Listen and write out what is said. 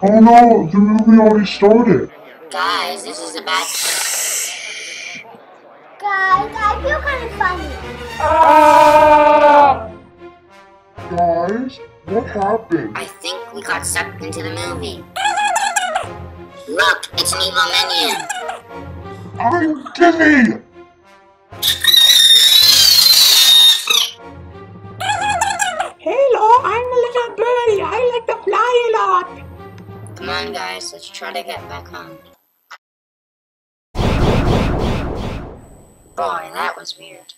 Oh no, the movie already started. Guys, this is a bad. Guys, I feel kind of funny. Guys, what happened? I think we got sucked into the movie. Look, it's an evil minion. I'm Disney! Come on, guys, let's try to get back home. Boy, that was weird.